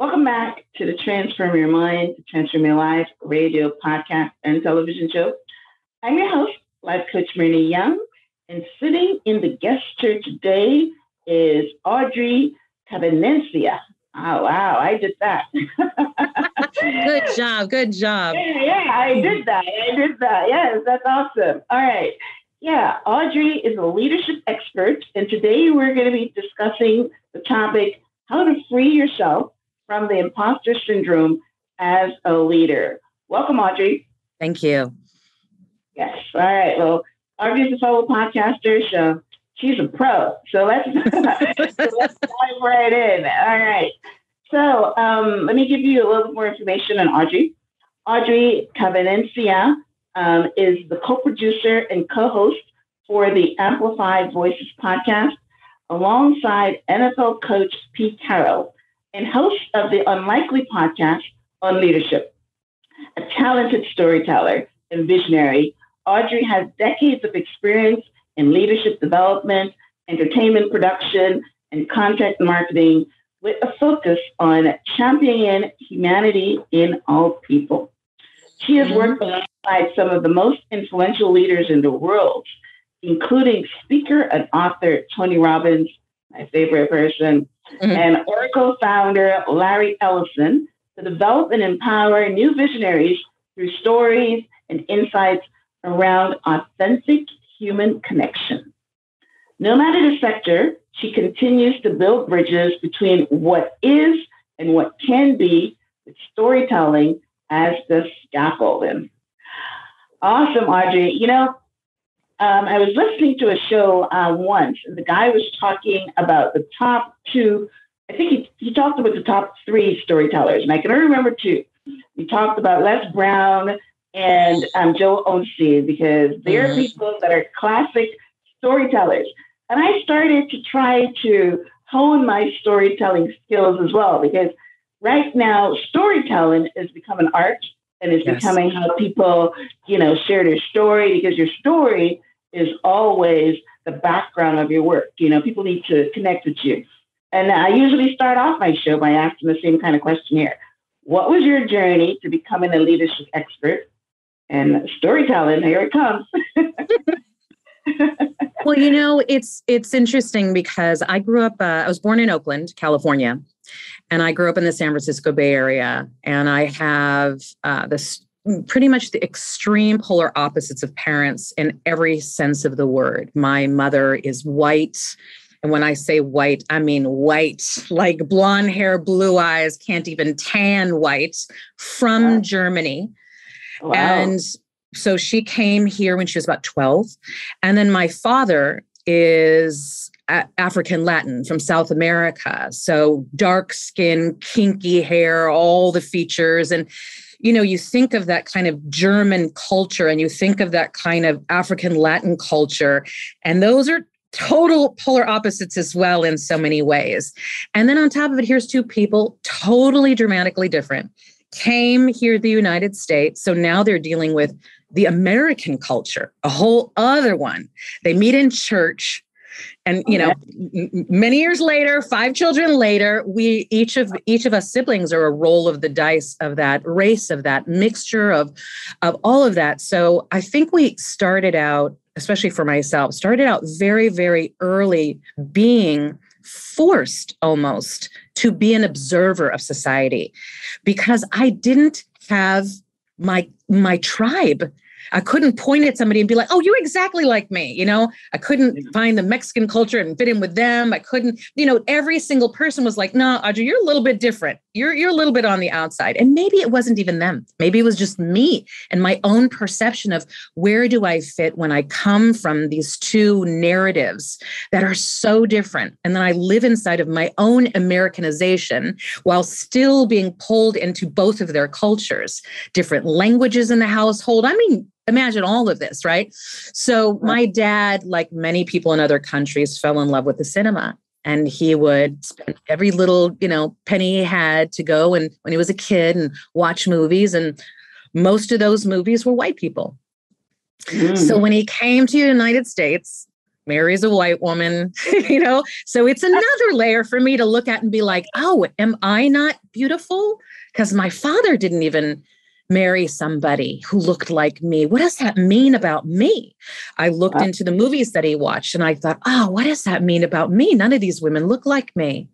Welcome back to the Transform Your Mind, Transform Your Life radio, podcast, and television show. I'm your host, Life Coach Myrna Young, and sitting in the guest chair today is Audrey Cavenecia. Oh, wow, I did that. good job, good job. Yeah, yeah, I did that. I did that. Yes, that's awesome. All right. Yeah, Audrey is a leadership expert, and today we're going to be discussing the topic how to free yourself from the imposter syndrome as a leader. Welcome, Audrey. Thank you. Yes. All right. Well, Audrey's a fellow podcaster. So she's a pro. So let's, so let's dive right in. All right. So um, let me give you a little bit more information on Audrey. Audrey Cavenecia um, is the co-producer and co-host for the Amplified Voices podcast alongside NFL coach Pete Carroll and host of the Unlikely podcast on leadership. A talented storyteller and visionary, Audrey has decades of experience in leadership development, entertainment production, and content marketing with a focus on championing humanity in all people. She has worked mm-hmm. alongside some of the most influential leaders in the world, including speaker and author Tony Robbins, my favorite person, mm-hmm. and Oracle founder Larry Ellison to develop and empower new visionaries through stories and insights around authentic human connection. No matter the sector, she continues to build bridges between what is and what can be with storytelling as the scaffolding. Awesome, Audrey. You know, um, I was listening to a show uh, once, and the guy was talking about the top two. I think he, he talked about the top three storytellers, and I can only remember two. He talked about Les Brown and um, Joel Osteen because they're mm-hmm. people that are classic storytellers. And I started to try to hone my storytelling skills as well because right now storytelling has become an art and it's yes. becoming how people, you know, share their story because your story is always the background of your work. You know, people need to connect with you. And I usually start off my show by asking the same kind of question here. What was your journey to becoming a leadership expert? And storytelling, here it comes. well, you know, it's it's interesting because I grew up. Uh, I was born in Oakland, California, and I grew up in the San Francisco Bay Area. And I have uh, this pretty much the extreme polar opposites of parents in every sense of the word. My mother is white. And when I say white, I mean white, like blonde hair, blue eyes, can't even tan white from wow. Germany. Wow. And so she came here when she was about 12. And then my father is African Latin from South America. So dark skin, kinky hair, all the features. And you know, you think of that kind of German culture and you think of that kind of African Latin culture, and those are total polar opposites as well in so many ways. And then on top of it, here's two people totally dramatically different came here to the United States. So now they're dealing with the American culture, a whole other one. They meet in church and oh, you know m- many years later five children later we each of each of us siblings are a roll of the dice of that race of that mixture of of all of that. So i think we started out especially for myself started out very very early being forced almost to be an observer of society because i didn't have my my tribe I couldn't point at somebody and be like, oh, you're exactly like me. You know, I couldn't find the Mexican culture and fit in with them. I couldn't, you know, every single person was like, no, nah, Audrey, you're a little bit different. You're, you're a little bit on the outside. And maybe it wasn't even them. Maybe it was just me and my own perception of where do I fit when I come from these two narratives that are so different. And then I live inside of my own Americanization while still being pulled into both of their cultures, different languages in the household. I mean, imagine all of this, right? So my dad, like many people in other countries, fell in love with the cinema. And he would spend every little, you know, penny he had to go and when he was a kid and watch movies. And most of those movies were white people. Mm. So when he came to the United States, Mary's a white woman, you know? So it's another layer for me to look at and be like, oh, am I not beautiful? Because my father didn't even marry somebody who looked like me. What does that mean about me? I looked into the movies that he watched and I thought, oh, what does that mean about me? None of these women look like me.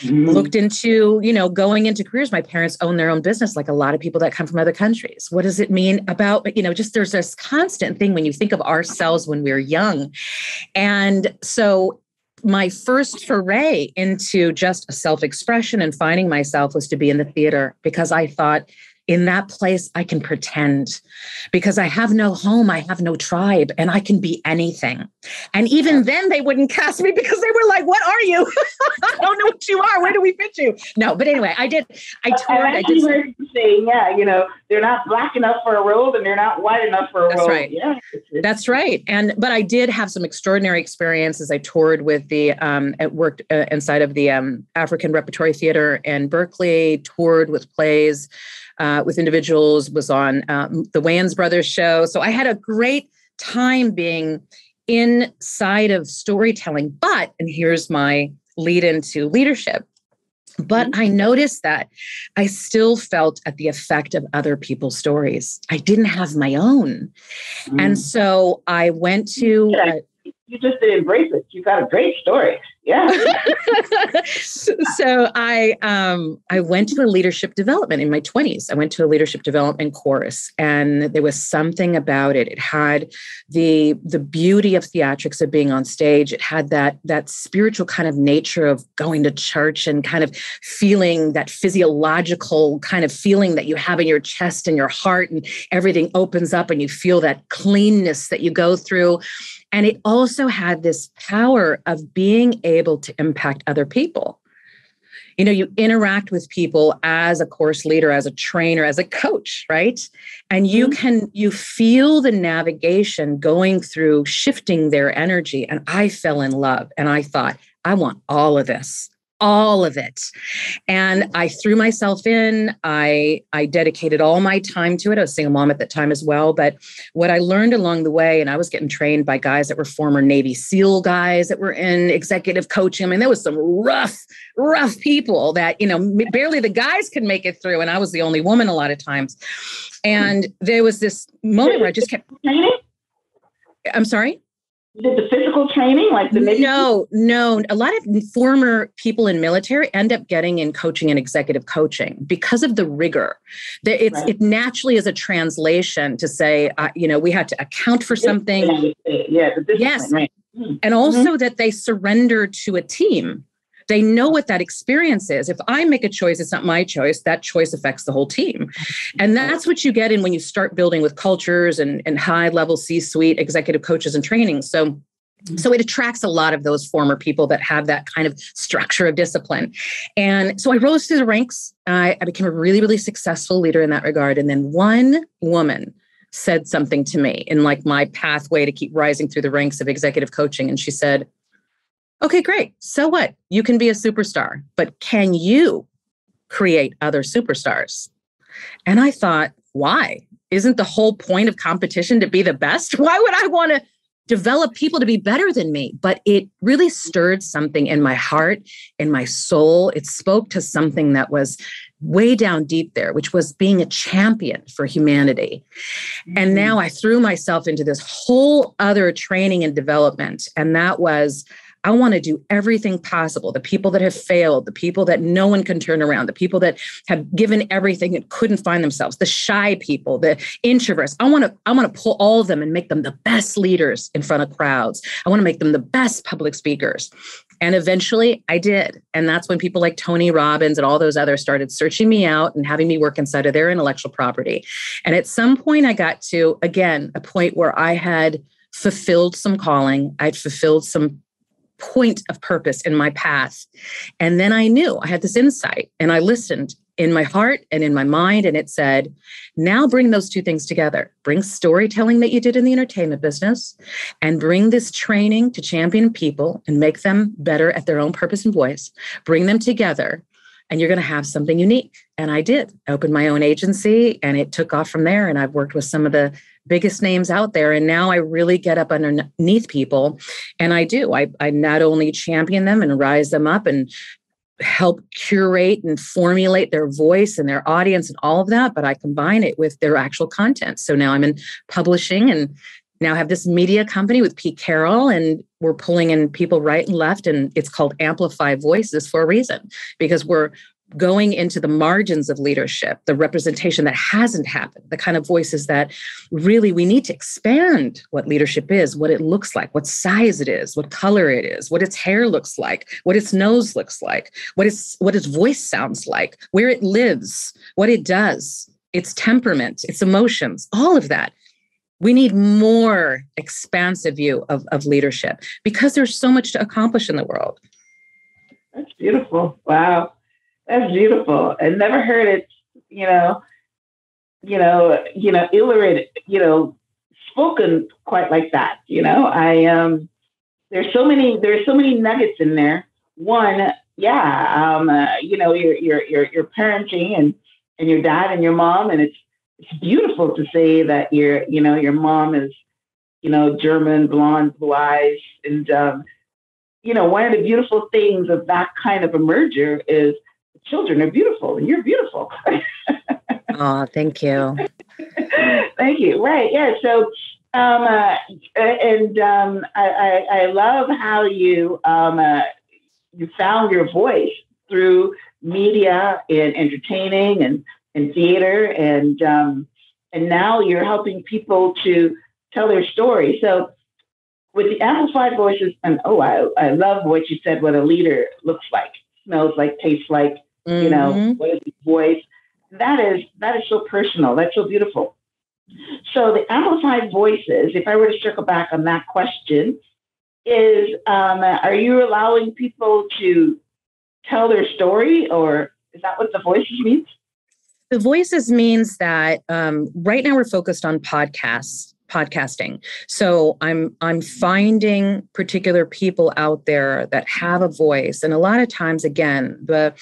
Mm-hmm. Looked into, you know, going into careers. My parents own their own business, like a lot of people that come from other countries. What does it mean about, you know, just there's this constant thing when you think of ourselves when we're young. And so my first foray into just self expression and finding myself was to be in the theater because I thought in that place, I can pretend because I have no home, I have no tribe, and I can be anything. And even then, they wouldn't cast me because they were like, What are you? I don't know what you are. Where do we fit you? No, but anyway, I did, I toured. I, did saying, Yeah, you know, they're not black enough for a role and they're not white enough for a That's role. Right. Yeah. That's right. And, but I did have some extraordinary experiences. I toured with the, um, it worked uh, inside of the um, African Repertory Theater in Berkeley, toured with plays uh, with individuals, was on um, the Wayans Brothers show. So I had a great time being inside of storytelling. But, and here's my lead into leadership. But mm-hmm. I noticed that I still felt at the effect of other people's stories. I didn't have my own. Mm. And so I went to. You just didn't embrace it. You got a great story. Yeah. so I um I went to a leadership development in my 20s. I went to a leadership development course and there was something about it. It had the the beauty of theatrics of being on stage. It had that that spiritual kind of nature of going to church and kind of feeling that physiological kind of feeling that you have in your chest and your heart and everything opens up and you feel that cleanness that you go through and it also had this power of being able to impact other people. You know, you interact with people as a course leader, as a trainer, as a coach, right? And you mm-hmm. can, you feel the navigation going through shifting their energy. And I fell in love and I thought, I want all of this all of it. And i threw myself in. I i dedicated all my time to it. I was a single mom at that time as well. But what i learned along the way and i was getting trained by guys that were former navy seal guys that were in executive coaching. I mean there was some rough rough people that you know barely the guys could make it through and i was the only woman a lot of times. And there was this moment where i just kept i'm sorry did the physical training like the no no a lot of former people in military end up getting in coaching and executive coaching because of the rigor it's right. it naturally is a translation to say uh, you know we had to account for something yeah yes right. Hmm. and also mm-hmm. that they surrender to a team they know what that experience is. If I make a choice, it's not my choice. That choice affects the whole team. And that's what you get in when you start building with cultures and, and high level C suite executive coaches and training. So so it attracts a lot of those former people that have that kind of structure of discipline. And so I rose through the ranks. I, I became a really, really successful leader in that regard. And then one woman said something to me in like my pathway to keep rising through the ranks of executive coaching. And she said, Okay, great. So what? You can be a superstar, but can you create other superstars? And I thought, why? Isn't the whole point of competition to be the best? Why would I want to develop people to be better than me? But it really stirred something in my heart, in my soul. It spoke to something that was way down deep there, which was being a champion for humanity. Mm-hmm. And now I threw myself into this whole other training and development. And that was I want to do everything possible. The people that have failed, the people that no one can turn around, the people that have given everything and couldn't find themselves, the shy people, the introverts. I want to I want to pull all of them and make them the best leaders in front of crowds. I want to make them the best public speakers. And eventually I did. And that's when people like Tony Robbins and all those others started searching me out and having me work inside of their intellectual property. And at some point I got to again a point where I had fulfilled some calling. I'd fulfilled some point of purpose in my path. And then I knew I had this insight and I listened in my heart and in my mind. And it said, now bring those two things together. Bring storytelling that you did in the entertainment business and bring this training to champion people and make them better at their own purpose and voice. Bring them together and you're going to have something unique. And I did. I opened my own agency and it took off from there. And I've worked with some of the biggest names out there. And now I really get up underneath people. And I do. I, I not only champion them and rise them up and help curate and formulate their voice and their audience and all of that, but I combine it with their actual content. So now I'm in publishing and now have this media company with Pete Carroll, and we're pulling in people right and left, and it's called Amplify Voices for a reason because we're going into the margins of leadership, the representation that hasn't happened, the kind of voices that really we need to expand what leadership is, what it looks like, what size it is, what color it is, what its hair looks like, what its nose looks like, what its what its voice sounds like, where it lives, what it does, its temperament, its emotions, all of that we need more expansive view of, of leadership because there's so much to accomplish in the world. That's beautiful. Wow. That's beautiful. I never heard it, you know, you know, you know, illiterate, you know, spoken quite like that. You know, I um there's so many there's so many nuggets in there. One, yeah, um, uh, you know, you're you're you're you're parenting and and your dad and your mom, and it's it's beautiful to say that your you know your mom is you know German, blonde, blue eyes, and um, you know one of the beautiful things of that kind of a merger is children are beautiful and you're beautiful. oh, thank you. thank you. Right. Yeah. So, um, uh, and um, I, I, I, love how you um, uh, you found your voice through media and entertaining and and theater, and um, and now you're helping people to tell their story. So with the amplified voices, and oh, I, I love what you said. What a leader looks like, smells like, tastes like. Mm-hmm. You know, mm-hmm. what is his voice? That is that is so personal. That's so beautiful. So the amplified voices. If I were to circle back on that question, is um, are you allowing people to tell their story, or is that what the voices means? The voices means that um, right now we're focused on podcasts podcasting. So i'm i'm finding particular people out there that have a voice. And a lot of times again the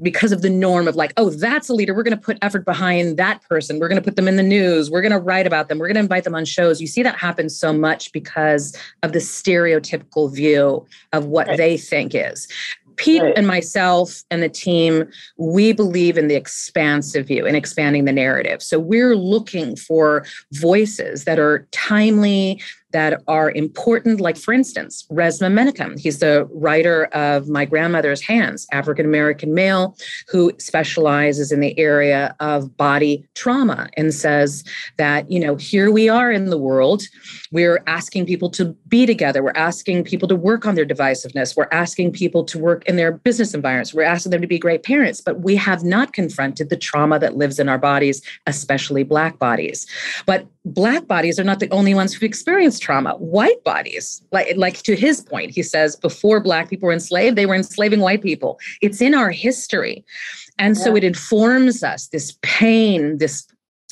because of the norm of like oh that's a leader we're going to put effort behind that person. We're going to put them in the news. We're going to write about them. We're going to invite them on shows. You see that happen so much because of the stereotypical view of what right. they think is Pete right. and myself and the team, we believe in the expansive view and expanding the narrative. So we're looking for voices that are timely, that are important. Like, for instance, Resmaa Menakem. He's the writer of My Grandmother's Hands, African American male who specializes in the area of body trauma and says that, you know, here we are in the world. We're asking people to be together. We're asking people to work on their divisiveness. We're asking people to work in their business environments. We're asking them to be great parents, but we have not confronted the trauma that lives in our bodies, especially Black bodies. But Black bodies are not the only ones who've experienced trauma. White bodies, like, like to his point, he says, before Black people were enslaved, they were enslaving white people. It's in our history. And yeah. so it informs us this pain, this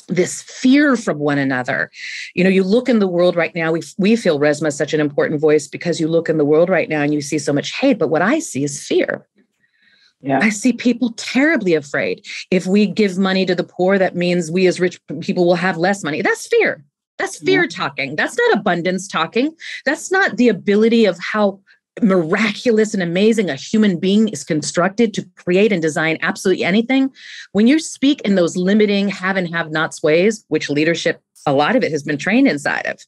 this fear from one another. You know, you look in the world right now, we, we feel Resmaa such an important voice because you look in the world right now and you see so much hate, but what I see is fear. Yeah. I see people terribly afraid. If we give money to the poor, that means we as rich people will have less money. That's fear. That's fear yeah. talking. That's not abundance talking. That's not the ability of how miraculous and amazing a human being is constructed to create and design absolutely anything. When you speak in those limiting have and have nots ways, which leadership, a lot of it has been trained inside of,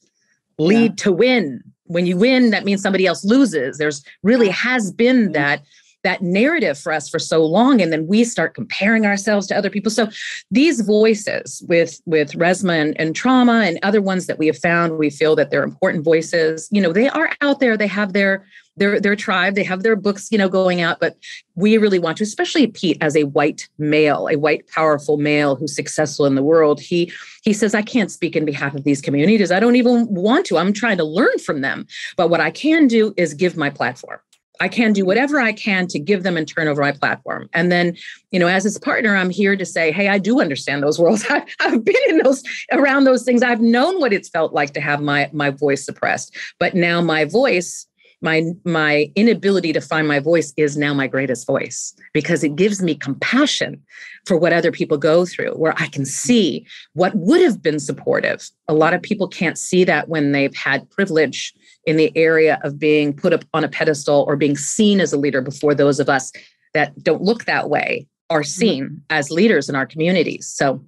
lead yeah. to win. When you win, that means somebody else loses. There's really has been mm-hmm. that that narrative for us for so long and then we start comparing ourselves to other people. So these voices with with Resmaa and, and, trauma and other ones that we have found we feel that they're important voices. You know they are out there. They have their their their tribe. They have their books you know going out but we really want to especially pete as a white male a white powerful male who's successful in the world. He he says i can't speak in behalf of these communities. I don't even want to. I'm trying to learn from them. But what i can do is give my platform I can do whatever I can to give them and turn over my platform. And then, you know, as his partner, I'm here to say, hey, I do understand those worlds. I, have been in those around those things. I've known what it's felt like to have my my voice suppressed. But now my voice, my my inability to find my voice is now my greatest voice because it gives me compassion for what other people go through where i can see what would have been supportive a lot of people can't see that when they've had privilege in the area of being put up on a pedestal or being seen as a leader before those of us that don't look that way are mm-hmm. seen as leaders in our communities so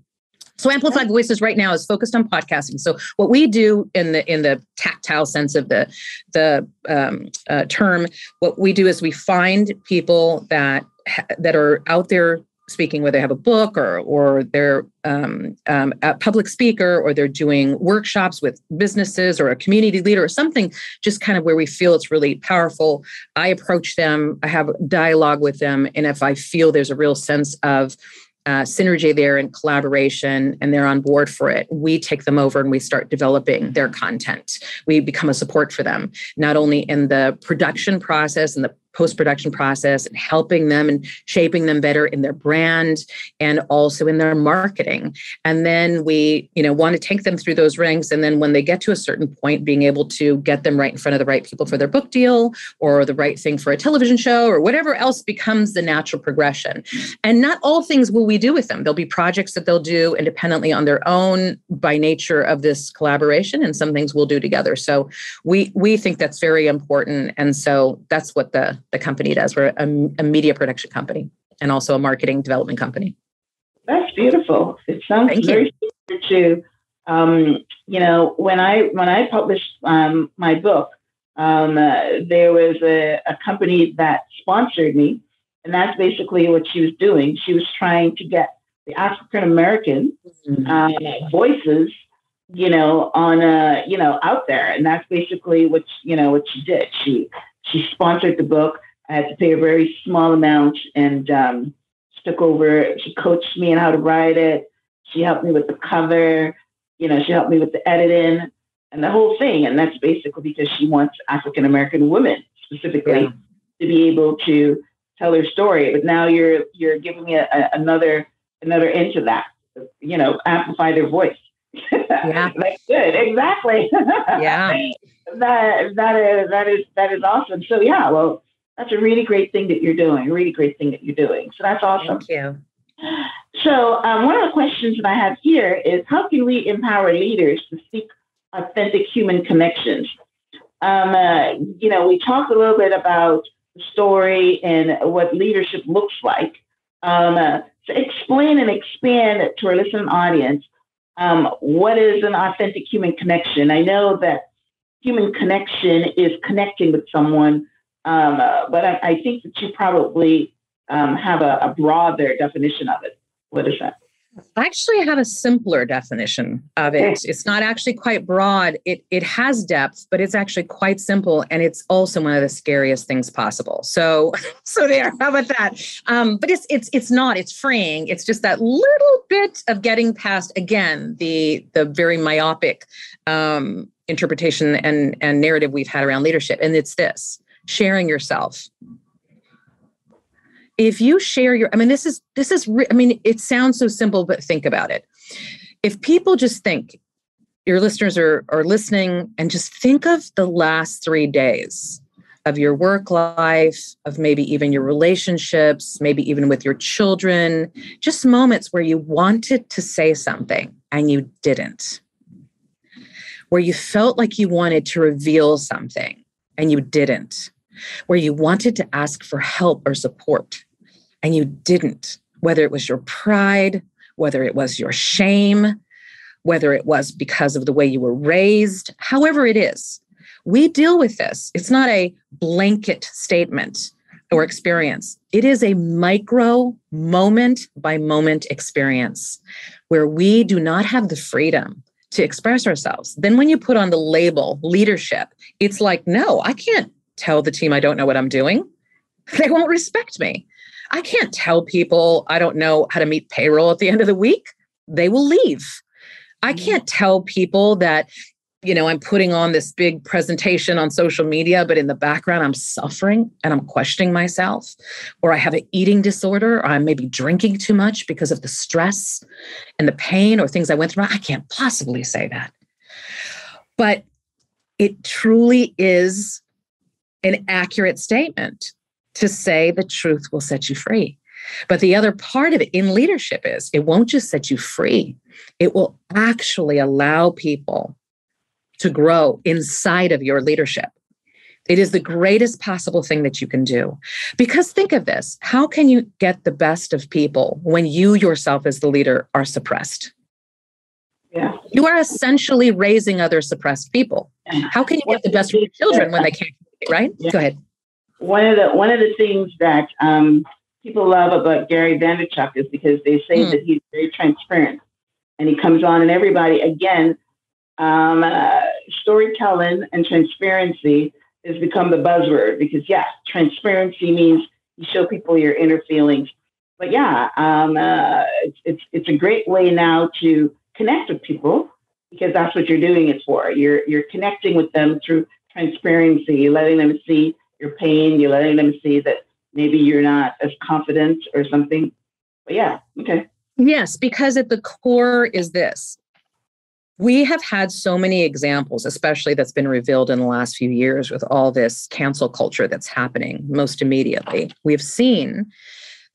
so Amplified Voices right now is focused on podcasting. So what we do in the in the tactile sense of the the um, uh, term, what we do is we find people that that are out there speaking, whether they have a book or or they're um, um, a public speaker or they're doing workshops with businesses or a community leader or something, just kind of where we feel it's really powerful. I approach them, I have dialogue with them, and if I feel there's a real sense of uh, synergy there and collaboration and they're on board for it. We take them over and we start developing their content. We become a support for them not only in the production process and the post production process and helping them and shaping them better in their brand and also in their marketing. And then we, you know, want to take them through those rings. And then when they get to a certain point, being able to get them right in front of the right people for their book deal or the right thing for a television show or whatever else becomes the natural progression. And not all things will we do with them. There'll be projects that they'll do independently on their own by nature of this collaboration, and some things we'll do together. So we we think that's very important. And so that's what the the company does. We're a, a media production company and also a marketing development company. That's beautiful. It sounds Thank very you. similar to, um, you know, when I when I published um, my book, um, uh, there was a, a company that sponsored me, and that's basically what she was doing. She was trying to get the African American mm-hmm. uh, voices, you know, on a you know out there, and that's basically what you know what she did. She she sponsored the book. I had to pay a very small amount and um, she took over. She coached me on how to write it. She helped me with the cover. You know, she helped me with the editing and the whole thing. And that's basically because she wants African American women specifically yeah. to be able to tell their story. But now you're you're giving me a, a, another another inch of that. You know, amplify their voice. Yeah, that's good. Exactly. Yeah. That that is that is that is awesome. So yeah, well, that's a really great thing that you're doing. A really great thing that you're doing. So that's awesome. Thank you. So um, one of the questions that I have here is how can we empower leaders to seek authentic human connections? Um, uh, you know, we talked a little bit about the story and what leadership looks like. Um, uh, so explain and expand to our listening audience um, what is an authentic human connection. I know that human connection is connecting with someone um, uh, but I, I, think that you probably um, have a, a, broader definition of it. What is that? I actually have a simpler definition of it. It's not actually quite broad. It it has depth, but it's actually quite simple, and it's also one of the scariest things possible. So, so there. How about that? Um, but it's it's it's not. It's freeing. It's just that little bit of getting past again the the very myopic um, interpretation and and narrative we've had around leadership, and it's this sharing yourself. If you share your i mean this is this is i mean it sounds so simple but think about it. If people just think your listeners are are listening and just think of the last 3 days of your work life of maybe even your relationships maybe even with your children just moments where you wanted to say something and you didn't where you felt like you wanted to reveal something and you didn't where you wanted to ask for help or support and you didn't, whether it was your pride, whether it was your shame, whether it was because of the way you were raised, however it is. We deal with this. It's not a blanket statement or experience. It is a micro moment by moment experience where we do not have the freedom to express ourselves. Then, when you put on the label leadership, it's like, no, I can't tell the team I don't know what I'm doing. They won't respect me. I can't tell people I don't know how to meet payroll at the end of the week. They will leave. I mm-hmm. can't tell people that, you know, I'm putting on this big presentation on social media, but in the background, I'm suffering and I'm questioning myself, or I have an eating disorder, or I'm maybe drinking too much because of the stress and the pain or things I went through. I can't possibly say that. But it truly is an accurate statement to say the truth will set you free. But the other part of it in leadership is it won't just set you free, it will actually allow people to grow inside of your leadership. It is the greatest possible thing that you can do. Because think of this how can you get the best of people when you yourself, as the leader, are suppressed? Yeah. You are essentially raising other suppressed people. How can you get the best from your children when they can't, right? Yeah. Go ahead. One of the one of the things that um, people love about Gary Vaynerchuk is because they say mm. that he's very transparent, and he comes on and everybody again, um, uh, storytelling and transparency has become the buzzword because yes, transparency means you show people your inner feelings. But yeah, um, uh, it's, it's it's a great way now to connect with people because that's what you're doing it for. You're you're connecting with them through transparency. You're letting them see your pain. You're letting them see that maybe you're not as confident or something. But yeah, okay. Yes, because at the core is this. We have had so many examples, especially that's been revealed in the last few years with all this cancel culture that's happening most immediately. We've seen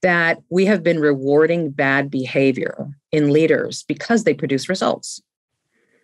that we have been rewarding bad behavior in leaders because they produce results.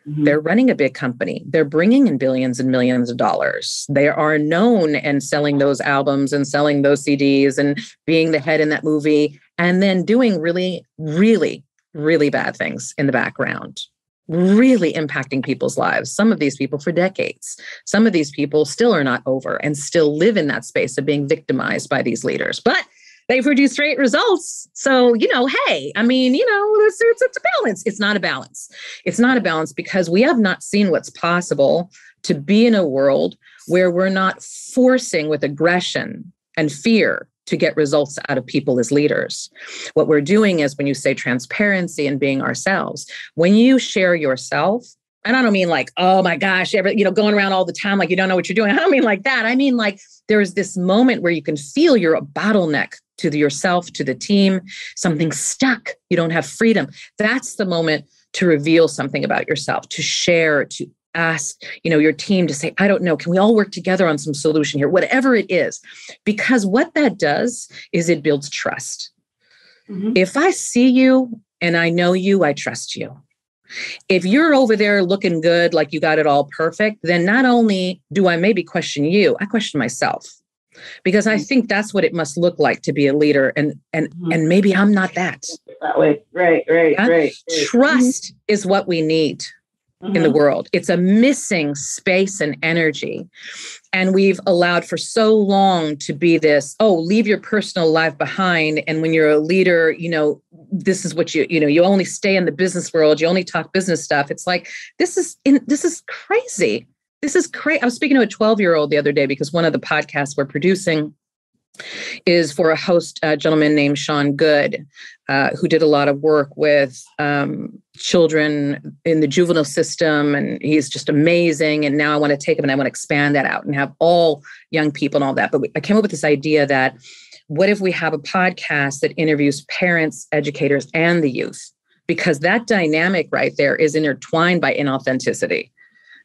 Mm-hmm. They're running a big company. They're bringing in billions and millions of dollars. They are known and selling those albums and selling those CDs and being the head in that movie and then doing really, really, really bad things in the background, really impacting people's lives. Some of these people for decades. Some of these people still are not over and still live in that space of being victimized by these leaders. But they produce great results. So, you know, hey, I mean, you know, it's, it's, it's a balance. It's not a balance. It's not a balance because we have not seen what's possible to be in a world where we're not forcing with aggression and fear to get results out of people as leaders. What we're doing is when you say transparency and being ourselves, when you share yourself, and I don't mean like, oh my gosh, every, you know, going around all the time like you don't know what you're doing. I don't mean like that. I mean like there's this moment where you can feel you're a bottleneck to the yourself, to the team, something stuck. You don't have freedom. That's the moment to reveal something about yourself, to share, to ask, you know, your team to say, I don't know, can we all work together on some solution here? Whatever it is. Because what that does is it builds trust. Mm-hmm. If I see you and I know you, I trust you. If you're over there looking good, like you got it all perfect, then not only do I maybe question you, I question myself because I mm-hmm. think that's what it must look like to be a leader. And and mm-hmm. and maybe I'm not that. That way. Right, right, yeah? right, right. Trust mm-hmm. is what we need mm-hmm. in the mm-hmm. world. It's a missing space and energy. And we've allowed for so long to be this, oh, leave your personal life behind. And when you're a leader, you know, this is what you, you know, you only stay in the business world, you only talk business stuff. It's like this is in this is crazy this is crazy. I was speaking to a 12 year old the other day because one of the podcasts we're producing is for a host, a gentleman named Sean Good, uh, who did a lot of work with um, children in the juvenile system. And he's just amazing. And now I want to take him and I want to expand that out and have all young people and all that. But I came up with this idea that what if we have a podcast that interviews parents, educators, and the youth? Because that dynamic right there is intertwined by inauthenticity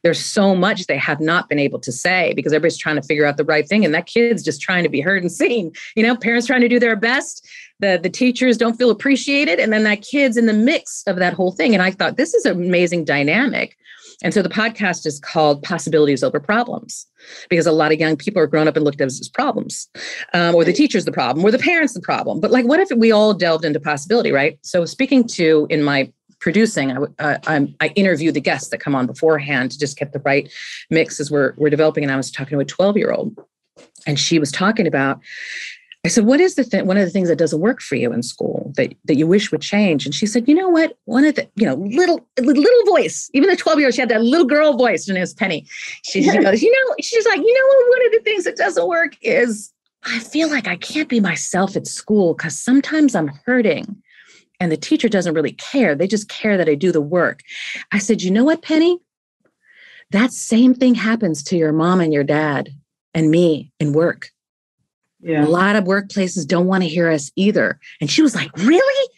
there's so much they have not been able to say because everybody's trying to figure out the right thing and that kid's just trying to be heard and seen you know parents trying to do their best the the teachers don't feel appreciated and then that kid's in the mix of that whole thing and i thought this is an amazing dynamic and so the podcast is called Possibilities Over Problems because a lot of young people are grown up and looked at as problems, um, or the teacher's the problem, or the parents the problem. But like, what if we all delved into possibility, right? So speaking to in my producing, I, uh, I, I interview the guests that come on beforehand to just get the right mix as we're, we're developing. And I was talking to a 12 year old and she was talking about, I said, what is the thing, one of the things that doesn't work for you in school that, that you wish would change? And she said, you know what? One of the, you know, little, little voice, even the 12 year old, she had that little girl voice. And it was Penny. She, she goes, you know, she's like, you know what? One of the things that doesn't work is I feel like I can't be myself at school because sometimes I'm hurting and the teacher doesn't really care. They just care that I do the work. I said, You know what, Penny? That same thing happens to your mom and your dad and me in work. Yeah. A lot of workplaces don't want to hear us either. And she was like, Really?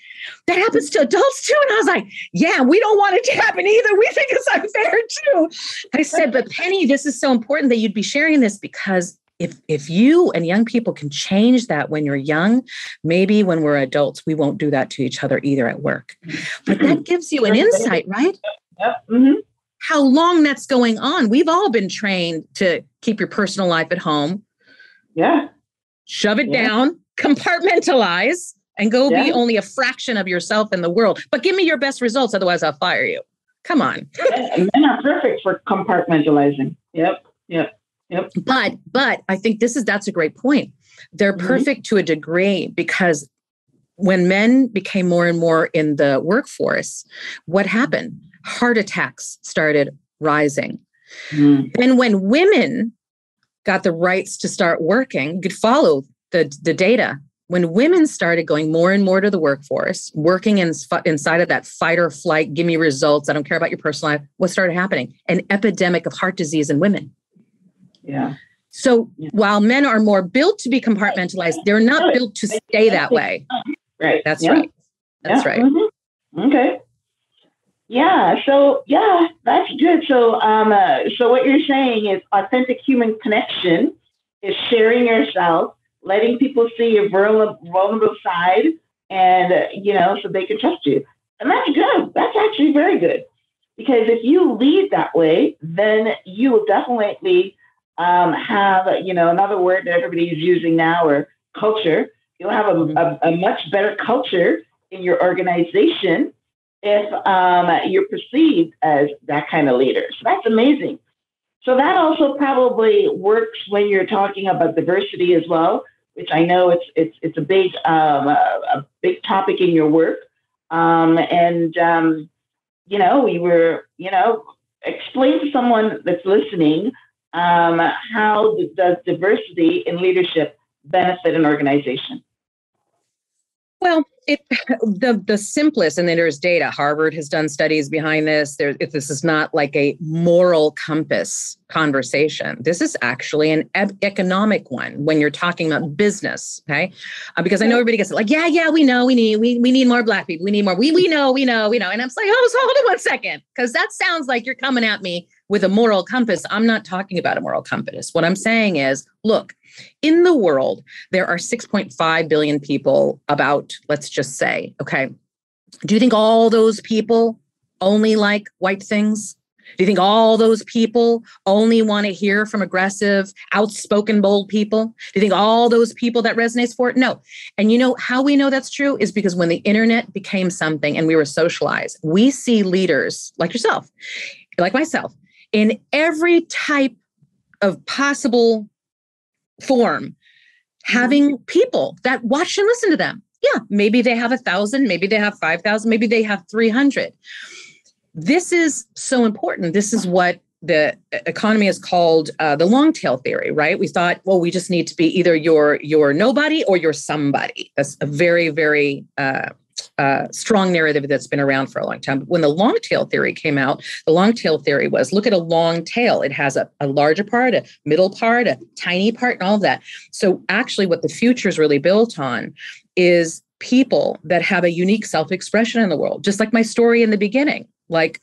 That happens to adults too. And I was like, Yeah, we don't want it to happen either. We think it's unfair too. I said, But Penny, this is so important that you'd be sharing this because if if you and young people can change that when you're young maybe when we're adults we won't do that to each other either at work but that gives you an insight right yep. Mm-hmm. how long that's going on we've all been trained to keep your personal life at home yeah shove it yeah. down compartmentalize and go yeah. be only a fraction of yourself in the world but give me your best results otherwise i'll fire you come on men are perfect for compartmentalizing yep yep Yep. But but I think this is that's a great point. They're mm-hmm. perfect to a degree because when men became more and more in the workforce, what happened? Heart attacks started rising. Mm. And when women got the rights to start working, you could follow the, the data. When women started going more and more to the workforce, working in, inside of that fight or flight, give me results, I don't care about your personal life, what started happening? An epidemic of heart disease in women. Yeah. So yeah. while men are more built to be compartmentalized, they're not built to stay that way. Right. That's yeah. right. That's yeah. right. Mm-hmm. Okay. Yeah. So yeah, that's good. So um, uh, so what you're saying is authentic human connection is sharing yourself, letting people see your vulnerable, side, and uh, you know, so they can trust you. And that's good. That's actually very good because if you lead that way, then you will definitely um, have, you know, another word that everybody is using now or culture. You'll have a, mm-hmm. a, a much better culture in your organization if um, you're perceived as that kind of leader. So that's amazing. So that also probably works when you're talking about diversity as well, which I know it's it's it's a big um, a, big topic in your work. Um, and um, you know, we were you know explain to someone that's listening um, how does diversity in leadership benefit an organization? Well, it, the the simplest, and then there's data. Harvard has done studies behind this. There, if this is not like a moral compass conversation, this is actually an eb- economic one when you're talking about business. Okay, uh, because I know everybody gets like, yeah, yeah, we know, we need, we we need more black people, we need more, we we know, we know, we know, and I'm like, oh, so hold on one second, because that sounds like you're coming at me with a moral compass. I'm not talking about a moral compass. What I'm saying is, look, in the world, there are 6.5 billion people, about, let's just say, okay, do you think all those people only like white things? Do you think all those people only want to hear from aggressive, outspoken, bold people? Do you think all those people that resonates for it? No. And you know how we know that's true is because when the internet became something and we were socialized, we see leaders like yourself, like myself, in every type of possible form, having people that watch and listen to them. Yeah, maybe they have a thousand, maybe they have 5,000, maybe they have 300. This is so important. This is what the economy is called uh, the long tail theory, right? We thought, well, we just need to be either your your nobody or your somebody. That's a very very uh, uh, strong narrative that's been around for a long time. But when the long tail theory came out, the long tail theory was look at a long tail. It has a, a larger part, a middle part, a tiny part, and all of that. So actually, what the future is really built on is people that have a unique self expression in the world, just like my story in the beginning. Like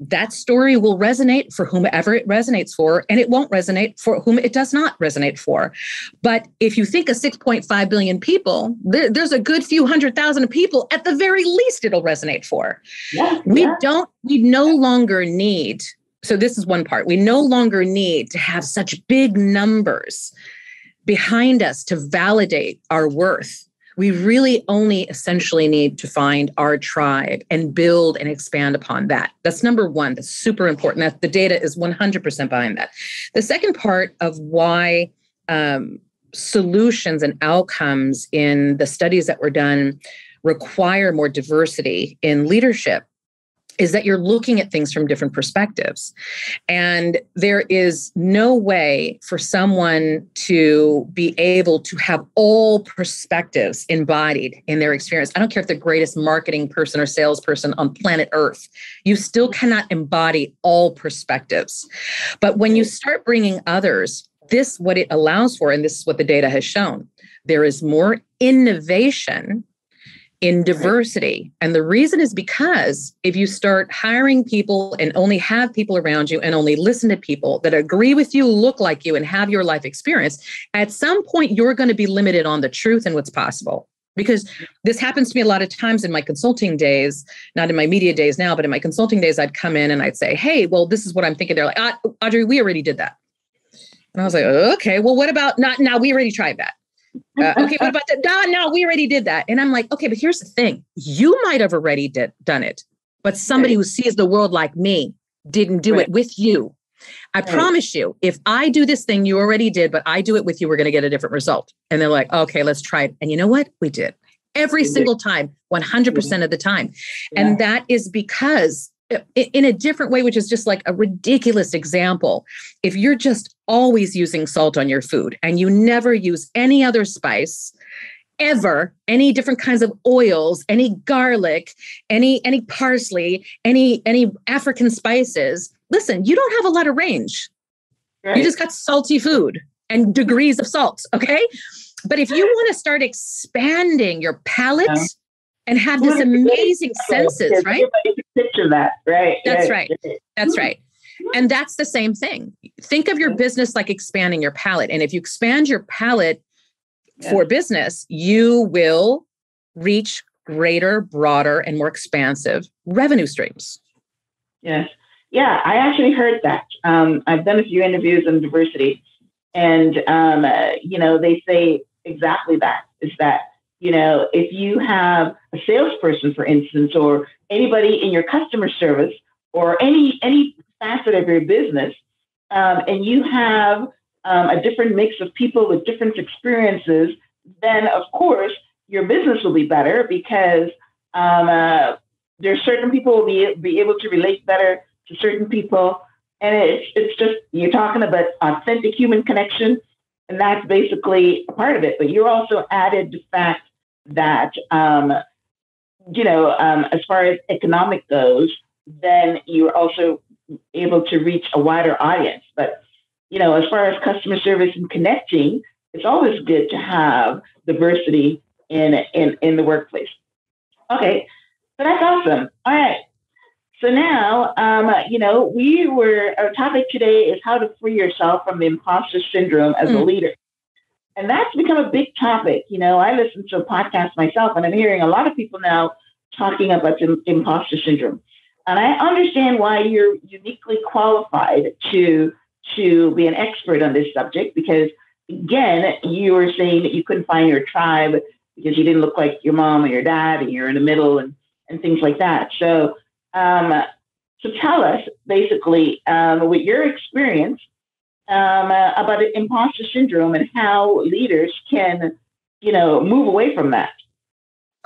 that story will resonate for whomever it resonates for, and it won't resonate for whom it does not resonate for. But if you think of 6.5 billion people, there, there's a good few hundred thousand people at the very least it'll resonate for. Yeah, we yeah. don't, we no longer need, so this is one part, we no longer need to have such big numbers behind us to validate our worth we really only essentially need to find our tribe and build and expand upon that. That's number one. That's super important. That the data is 100% behind that. The second part of why um, solutions and outcomes in the studies that were done require more diversity in leadership is that you're looking at things from different perspectives. And there is no way for someone to be able to have all perspectives embodied in their experience. I don't care if the greatest marketing person or salesperson on planet Earth, you still cannot embody all perspectives. But when you start bringing others, this what it allows for and this is what the data has shown there is more innovation in diversity. And the reason is because if you start hiring people and only have people around you and only listen to people that agree with you, look like you, and have your life experience, at some point you're going to be limited on the truth and what's possible. Because this happens to me a lot of times in my consulting days, not in my media days now, but in my consulting days, I'd come in and I'd say, Hey, well, this is what I'm thinking. They're like, ah, Audrey, we already did that. And I was like, okay, well, what about not now? We already tried that. Uh, okay, what about that? No, no, we already did that. And I'm like, okay, but here's the thing: you might have already did, done it, but somebody right. who sees the world like me didn't do right. it with you. I right. promise you, if I do this thing you already did, but I do it with you, we're going to get a different result. And they're like, okay, let's try it. And you know what? We did every single time, 100% of the time. And that is because in a different way, which is just like a ridiculous example. If you're just always using salt on your food and you never use any other spice, ever any different kinds of oils any garlic any any parsley any any african spices listen you don't have a lot of range right. you just got salty food and degrees of salt okay but if you want to start expanding your palate yeah and have this amazing senses, right? Picture that, right? That's right. That's right. And that's the same thing. Think of your business like expanding your palette. And if you expand your palette for business, you will reach greater, broader, and more expansive revenue streams. Yes. Yeah, I actually heard that. Um, I've done a few interviews on diversity, and um, uh, you know they say exactly that: is that you know, if you have a salesperson, for instance, or anybody in your customer service or any any facet of your business, um, and you have um, a different mix of people with different experiences, then of course your business will be better because um, uh, there's certain people will be be able to relate better to certain people, and it's it's just you're talking about authentic human connection, and that's basically a part of it. But you're also added the fact that, um, you know, um, as far as economic goes, then you're also able to reach a wider audience. But, you know, as far as customer service and connecting, it's always good to have diversity in, in, in the workplace. Okay, so that's awesome. All right. So now, um, you know, we were, our topic today is how to free yourself from the imposter syndrome as mm. a leader. And that's become a big topic. You know, I listen to a podcast myself, and I'm hearing a lot of people now talking about imposter syndrome. And I understand why you're uniquely qualified to to be an expert on this subject because again, you were saying that you couldn't find your tribe because you didn't look like your mom or your dad and you're in the middle and, and things like that. So um, so tell us basically um, with your experience, um, uh, about imposter syndrome and how leaders can, you know, move away from that.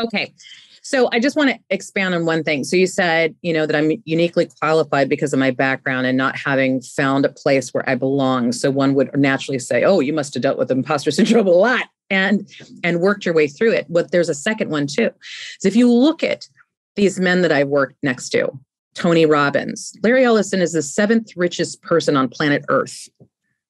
Okay. So I just want to expand on one thing. So you said, you know, that I'm uniquely qualified because of my background and not having found a place where I belong. So one would naturally say, "Oh, you must have dealt with imposter syndrome a lot and and worked your way through it." But there's a second one too. So if you look at these men that I've worked next to, Tony Robbins, Larry Ellison is the seventh richest person on planet Earth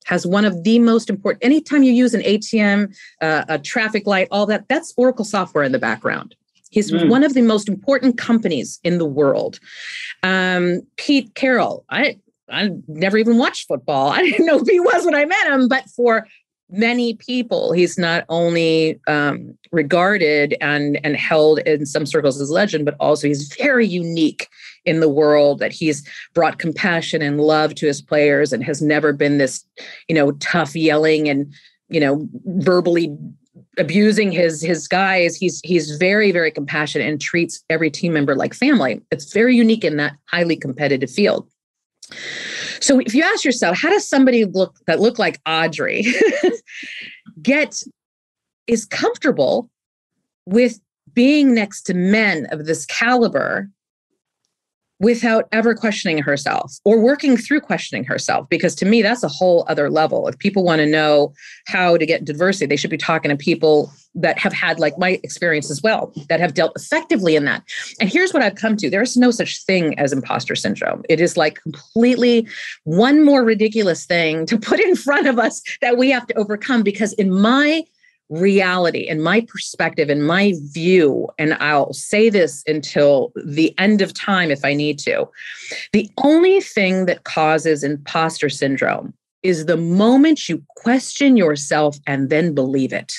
has one of the most important anytime you use an atm uh, a traffic light all that that's oracle software in the background. He's mm. one of the most important companies in the world. Um, pete carroll i i never even watched football. I didn't know who he was when i met him but for many people he's not only um, regarded and and held in some circles as legend but also he's very unique in the world that he's brought compassion and love to his players and has never been this you know tough yelling and you know verbally abusing his his guys. He's he's very very compassionate and treats every team member like family. It's very unique in that highly competitive field so if you ask yourself how does somebody look that look like audrey get is comfortable with being next to men of this caliber without ever questioning herself or working through questioning herself because to me that's a whole other level. If people want to know how to get diversity they should be talking to people that have had like my experience as well that have dealt effectively in that. And here's what i've come to. There's no such thing as imposter syndrome. It is like completely one more ridiculous thing to put in front of us that we have to overcome because in my reality and my perspective and my view, and I'll say this until the end of time if I need to, the only thing that causes imposter syndrome is the moment you question yourself and then believe it.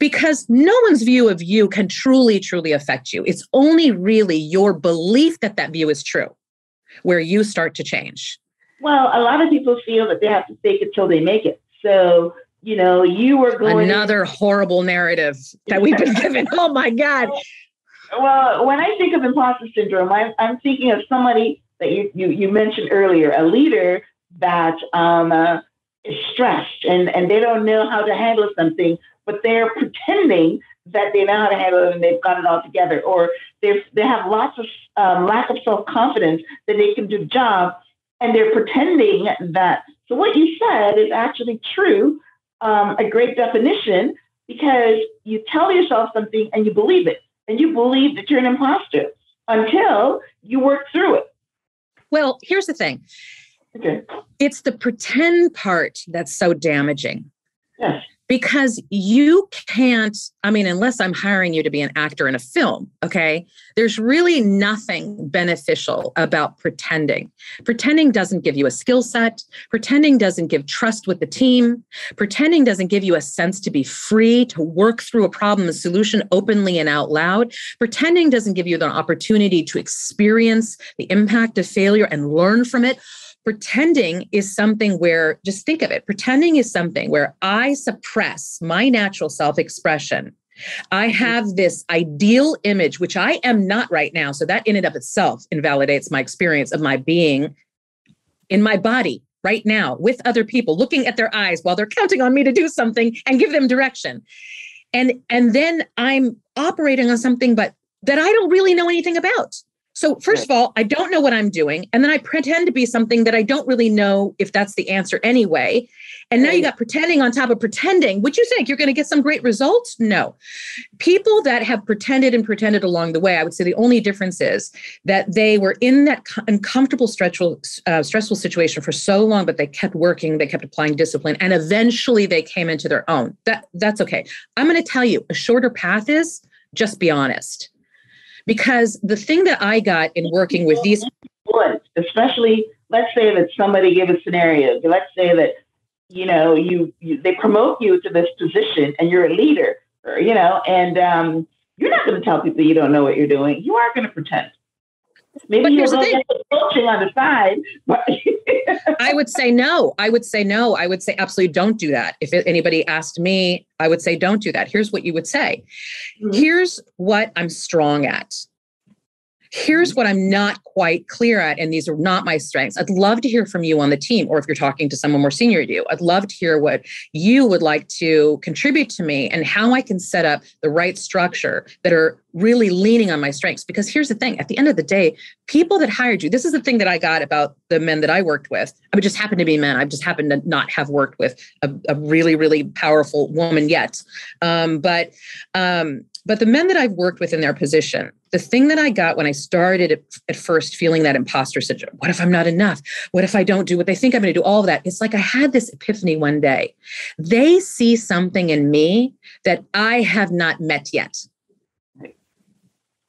Because no one's view of you can truly, truly affect you. It's only really your belief that that view is true where you start to change. Well, a lot of people feel that they have to fake it till they make it. So, you know, you were going another horrible narrative that we've been given. Oh my God. Well, when I think of imposter syndrome, I'm, I'm thinking of somebody that you, you, you mentioned earlier, a leader that um, uh, is stressed and, and they don't know how to handle something, but they're pretending that they know how to handle it and they've got it all together, or they they have lots of um, lack of self confidence that they can do the job, and they're pretending that. So what you said is actually true, um, a great definition, because you tell yourself something and you believe it, and you believe that you're an imposter until you work through it. Well, here's the thing. Okay. It's the pretend part that's so damaging. Yes because you can't i mean unless i'm hiring you to be an actor in a film okay there's really nothing beneficial about pretending. Pretending doesn't give you a skill set. Pretending doesn't give trust with the team. Pretending doesn't give you a sense to be free to work through a problem a solution openly and out loud. Pretending doesn't give you the opportunity to experience the impact of failure and learn from it pretending is something where just think of it pretending is something where i suppress my natural self expression I mm-hmm. have this ideal image, which I am not right now. So that in and of itself invalidates my experience of my being in my body right now with other people, looking at their eyes while they're counting on me to do something and give them direction. And and then I'm operating on something but that I don't really know anything about. So, first of all, I don't know what I'm doing. And then I pretend to be something that I don't really know if that's the answer anyway. And now you got pretending on top of pretending. Would you think you're going to get some great results? No. People that have pretended and pretended along the way, I would say the only difference is that they were in that uncomfortable, stressful, uh, stressful situation for so long, but they kept working, they kept applying discipline, and eventually they came into their own. That that's okay. I'm going to tell you, a shorter path is just be honest because the thing that I got in working with these, especially let's say that somebody gave a scenario. Let's say that you know you, you they promote you to this position and you're a leader, you know, and um, you're not going to tell people you don't know what you're doing. You are going to pretend. Maybe you're going to coaching on the side, but I would say no. I would say no. I would say absolutely don't do that. If anybody asked me, I would say don't do that. Here's what you would say. Mm-hmm. Here's what I'm strong at. Here's what I'm not quite clear at, and these are not my strengths. I'd love to hear from you on the team, or if you're talking to someone more senior to you, I'd love to hear what you would like to contribute to me and how I can set up the right structure that are really leaning on my strengths. Because here's the thing at the end of the day, people that hired you, this is the thing that I got about the men that I worked with. I would just happen to be men. I've just happened to not have worked with a, a really, really powerful woman yet. Um, but um, but the men that I've worked with in their position, the thing that I got when I started at, at, first feeling that imposter syndrome what if I'm not enough? What if I don't do what they think I'm going to do? All of that. It's like I had this epiphany one day. They see something in me that I have not met yet.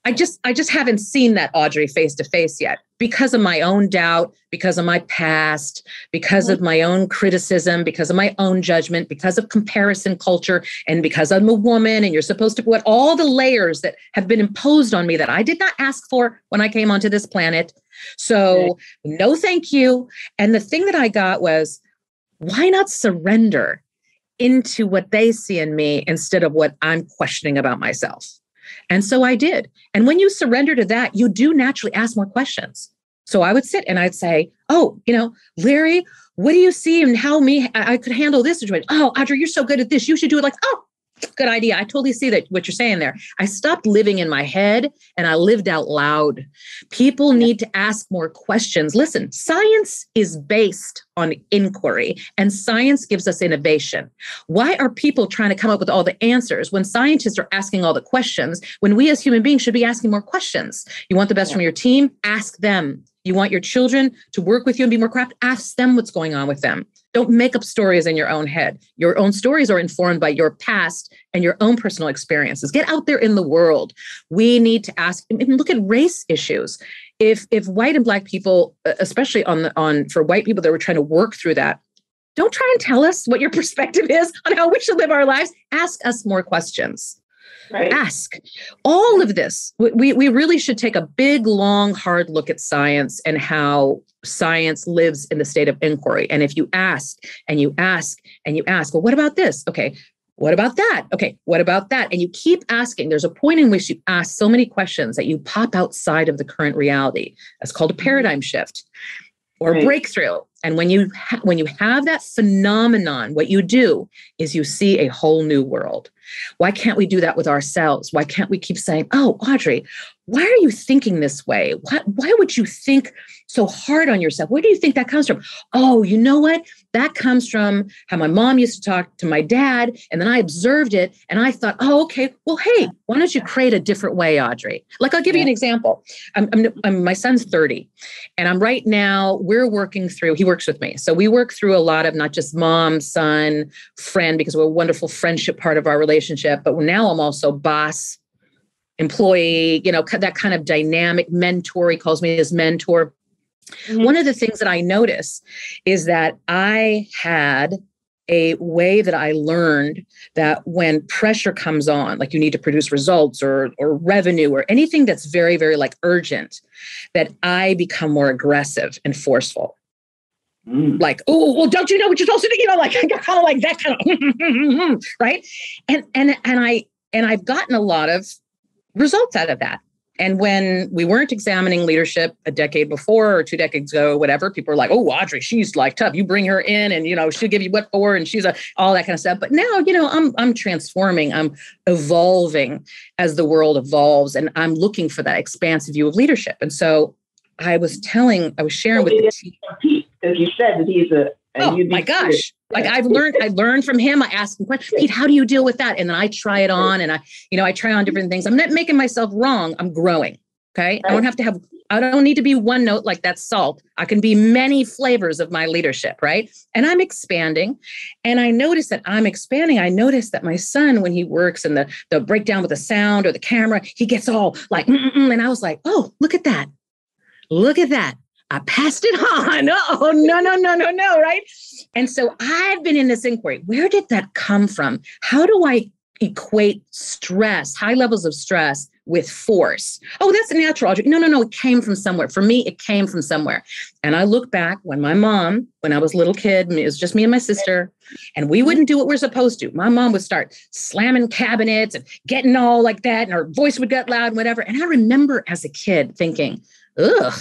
I just I just haven't seen that Audrey face to face yet because of my own doubt, because of my past, because of mm-hmm. my own criticism, because of my own judgment, because of comparison culture, and because I'm a woman and you're supposed to put all the layers that have been imposed on me that I did not ask for when I came onto this planet. So, no thank you. And the thing that I got was why not surrender into what they see in me instead of what I'm questioning about myself? And so I did. And when you surrender to that, you do naturally ask more questions. So I would sit and I'd say, Oh, you know, Larry, what do you see and how me I could handle this situation? Oh, Audrey, you're so good at this. You should do it like, oh, good idea. I totally see that what you're saying there. I stopped living in my head and I lived out loud. People need to ask more questions. Listen, science is based on inquiry and science gives us innovation. Why are people trying to come up with all the answers when scientists are asking all the questions when we as human beings should be asking more questions? You want the best from your team? Ask them. You want your children to work with you and be more craft? Ask them what's going on with them. Don't make up stories in your own head. Your own stories are informed by your past and your own personal experiences. Get out there in the world. We need to ask and look at race issues. If if white and black people, especially on the on for white people that were trying to work through that, don't try and tell us what your perspective is on how we should live our lives. Ask us more questions. Right. Ask all of this. We, we really should take a big, long, hard look at science and how science lives in the state of inquiry. And if you ask and you ask and you ask, well, what about this? Okay, what about that? Okay, what about that? And you keep asking. There's a point in which you ask so many questions that you pop outside of the current reality. That's called a paradigm shift or right. breakthrough. And when you ha- when you have that phenomenon, what you do is you see a whole new world. Why can't we do that with ourselves? Why can't we keep saying, "Oh, Audrey, why are you thinking this way? Why, why would you think so hard on yourself? Where do you think that comes from? Oh, you know what? That comes from how my mom used to talk to my dad. And then I observed it and I thought, oh, okay, well, hey, why don't you create a different way, Audrey? Like, I'll give you an example. I'm, I'm, I'm, my son's 30, and I'm right now, we're working through, he works with me. So we work through a lot of not just mom, son, friend, because we're a wonderful friendship part of our relationship, but now I'm also boss employee, you know, that kind of dynamic mentor. He calls me his mentor. Mm-hmm. One of the things that I notice is that I had a way that I learned that when pressure comes on, like you need to produce results or or revenue or anything that's very, very like urgent, that I become more aggressive and forceful. Mm. Like, oh, well, don't you know what you're supposed to do? You know, like kind of like that kind of right. And and and I and I've gotten a lot of results out of that. And when we weren't examining leadership a decade before or two decades ago, whatever, people were like, "Oh, Audrey, she's like tough. You bring her in, and you know she'll give you what for, and she's a all that kind of stuff." But now, you know, I'm I'm transforming, I'm evolving as the world evolves, and I'm looking for that expansive view of leadership. And so, I was telling, I was sharing with the team because you said that he's a. Oh my gosh! Like I've learned, I learned from him. I ask him questions. Pete, how do you deal with that? And then I try it on, and I, you know, I try on different things. I'm not making myself wrong. I'm growing. Okay. I don't have to have. I don't need to be one note like that salt. I can be many flavors of my leadership, right? And I'm expanding. And I notice that I'm expanding. I notice that my son, when he works and the the breakdown with the sound or the camera, he gets all like, Mm-mm-mm. and I was like, oh, look at that. Look at that. I passed it on. Oh, no, no, no, no, no, right? And so I've been in this inquiry. Where did that come from? How do I equate stress, high levels of stress, with force? Oh, that's a natural. No, no, no. It came from somewhere. For me, it came from somewhere. And I look back when my mom, when I was a little kid, it was just me and my sister, and we wouldn't do what we're supposed to. My mom would start slamming cabinets and getting all like that, and her voice would get loud and whatever. And I remember as a kid thinking, ugh,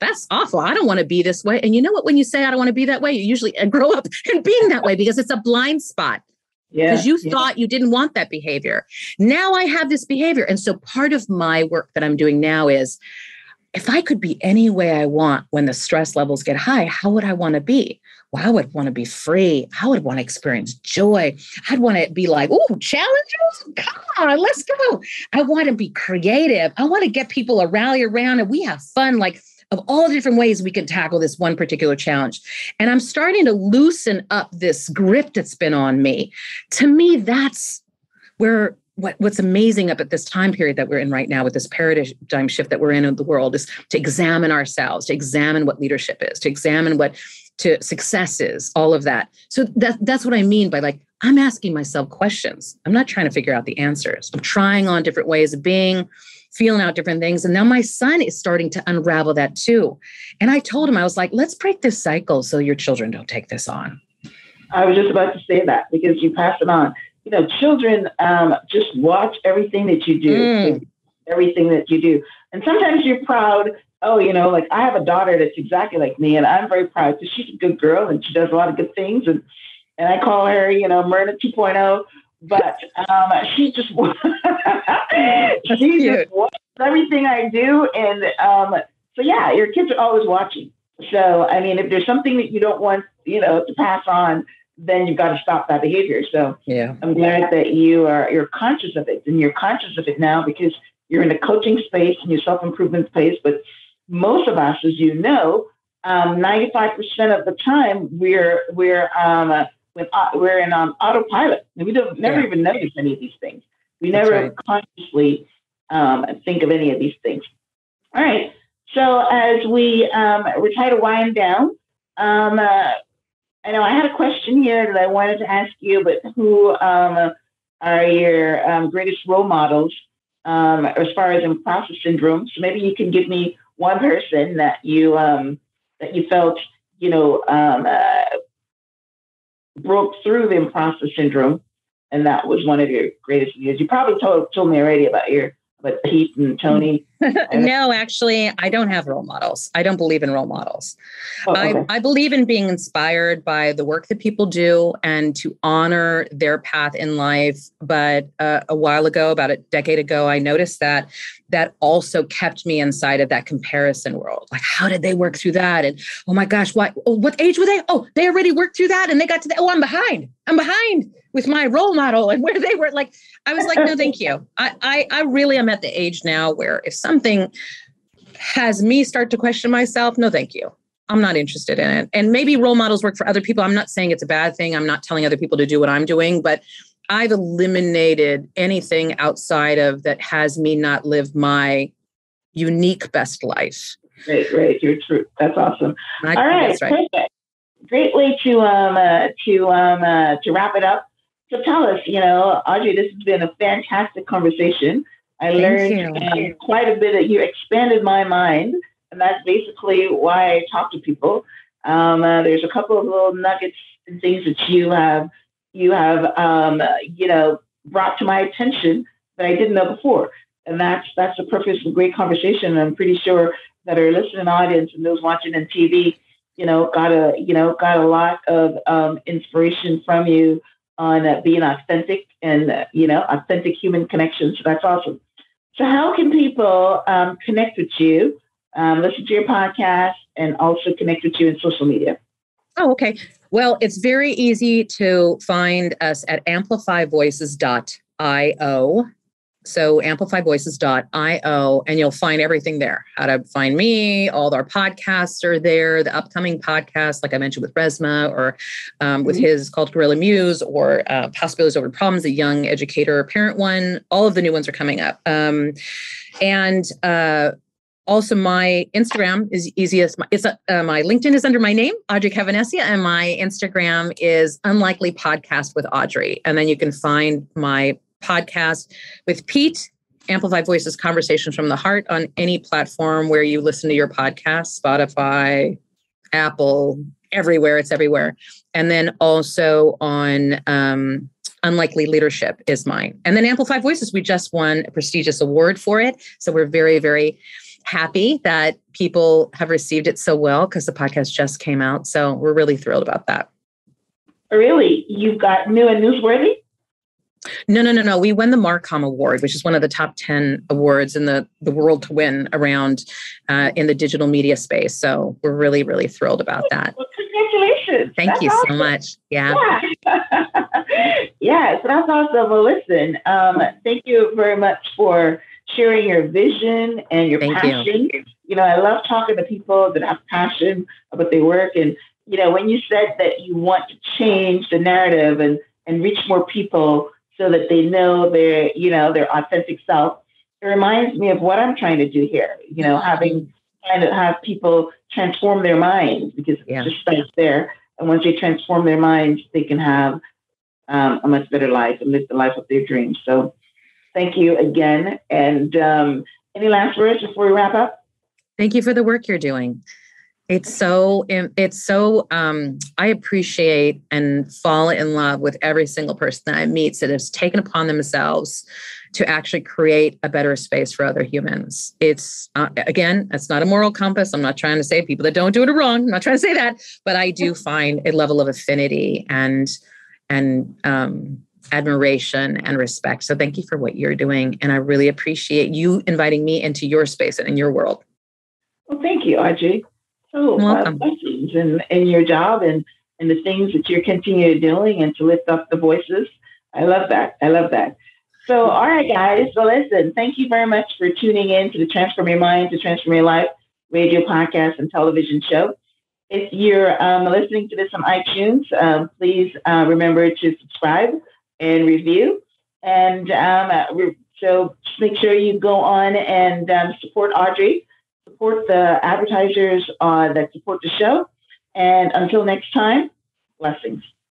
that's awful. I don't want to be this way. And you know what? When you say I don't want to be that way, you usually uh, grow up and being that way because it's a blind spot. Because yeah, you yeah. thought you didn't want that behavior. Now I have this behavior. And so part of my work that I'm doing now is if I could be any way I want when the stress levels get high, how would I want to be? Well, I would want to be free. I would want to experience joy. I'd want to be like, oh, challenges? Come on, let's go. I want to be creative. I want to get people to rally around and we have fun. Like of all the different ways we can tackle this one particular challenge. And I'm starting to loosen up this grip that's been on me. To me, that's where what, what's amazing up at this time period that we're in right now with this paradigm shift that we're in in the world is to examine ourselves, to examine what leadership is, to examine what to success is, all of that. So that, that's what I mean by like, I'm asking myself questions. I'm not trying to figure out the answers. I'm trying on different ways of being, feeling out different things. And now my son is starting to unravel that too. And I told him, I was like, let's break this cycle so your children don't take this on. I was just about to say that because you pass it on. You know, children um, just watch everything that you do, mm. everything that you do. And sometimes you're proud. Oh, you know, like I have a daughter that's exactly like me, and I'm very proud because she's a good girl and she does a lot of good things. And and I call her, you know, Myrna 2.0 but um, she just she just watches everything I do, and um, so yeah, your kids are always watching. So I mean, if there's something that you don't want, you know, to pass on, then you've got to stop that behavior. So yeah, I'm glad that you are you're conscious of it, and you're conscious of it now because you're in the coaching space and your self improvement space. But most of us, as you know, um, 95% of the time we're we're um, with, uh, we're in um, autopilot. And we don't never yeah. even notice any of these things. We never right. consciously um, think of any of these things. All right. So as we um, we're trying to wind down, um, uh, I know I had a question here that I wanted to ask you, but who um, are your um, greatest role models um, as far as imposter syndrome? So maybe you can give me one person that you um, that you felt you know um, uh, broke through the imposter syndrome, and that was one of your greatest years. You probably told told me already about your but Pete and Tony? no, actually, I don't have role models. I don't believe in role models. Oh, okay. I, I believe in being inspired by the work that people do and to honor their path in life. But uh, a while ago, about a decade ago, I noticed that that also kept me inside of that comparison world. Like, how did they work through that? And oh my gosh, what oh, what age were they? Oh, they already worked through that and they got to that. Oh, I'm behind. I'm behind with my role model and where they were. Like, I was like, no, thank you. I I, I really am at the age now where if something has me start to question myself, no, thank you. I'm not interested in it. And maybe role models work for other people. I'm not saying it's a bad thing. I'm not telling other people to do what I'm doing, but I've eliminated anything outside of that has me not live my unique best life. Great, great. You're true. That's awesome. I All right, right, perfect. Great way to um uh, to um uh, to wrap it up. So tell us, you know, Audrey, this has been a fantastic conversation. I Thank learned um, quite a bit. Of, you expanded my mind, and that's basically why I talk to people. Um, uh, there's a couple of little nuggets and things that you have you have um, you know brought to my attention that I didn't know before, and that's that's the purpose of a great conversation. And I'm pretty sure that our listening audience and those watching on TV, you know, got a you know got a lot of um, inspiration from you on uh, being authentic and uh, you know authentic human connections. So that's awesome. So how can people um, connect with you, um, listen to your podcast, and also connect with you in social media? Oh, okay. Well, it's very easy to find us at amplifyvoices.io. So amplifyvoices.io, and you'll find everything there. How to find me, all our podcasts are there. The upcoming podcast, like I mentioned with Resmaa or um, with mm-hmm. his called Gorilla Muse, or uh, Possibilities Over Problems, the young educator parent one. All of the new ones are coming up. Um, and uh, also my instagram is easiest it's uh, my linkedin is under my name audrey Cavenecia, and my instagram is unlikely podcast with audrey and then you can find my podcast with pete Amplify voices conversations from the heart on any platform where you listen to your podcast spotify apple everywhere it's everywhere and then also on um, unlikely leadership is mine and then Amplify voices we just won a prestigious award for it so we're very very happy that people have received it so well because the podcast just came out. So we're really thrilled about that. Really? You've got new and newsworthy? No, no, no, no. We won the Marcom Award, which is one of the top 10 awards in the, the world to win around uh, in the digital media space. So we're really, really thrilled about that. Well, congratulations. Thank that's you awesome. so much. Yeah. Yeah. yes, that's awesome. Well, listen, um, thank you very much for sharing your vision and your Thank passion. You. you know, I love talking to people that have passion about their work. And, you know, when you said that you want to change the narrative and, and reach more people so that they know their, you know, their authentic self, it reminds me of what I'm trying to do here, you know, having trying to have people transform their minds because yeah. it just starts there. And once they transform their minds, they can have um, a much better life and live the life of their dreams. So thank you again. And um, any last words before we wrap up? Thank you for the work you're doing. It's so it's so um, I appreciate and fall in love with every single person that I meet that has taken upon themselves to actually create a better space for other humans. It's uh, again, it's not a moral compass. I'm not trying to say people that don't do it are wrong. I'm not trying to say that, but I do find a level of affinity and and um, admiration and respect. So thank you for what you're doing. And I really appreciate you inviting me into your space and in your world. Well, thank you, Audrey so uh, blessings in, in your job and, and the things that you're continuing doing and to lift up the voices. I love that. I love that. So, all right, guys. Well, listen, thank you very much for tuning in to the Transform Your Mind to Transform Your Life radio podcast and television show. If you're um, listening to this on iTunes, um, please uh, remember to subscribe and review. And um, uh, so make sure you go on and um, support Audrey support the advertisers uh, that support the show. And until next time, blessings.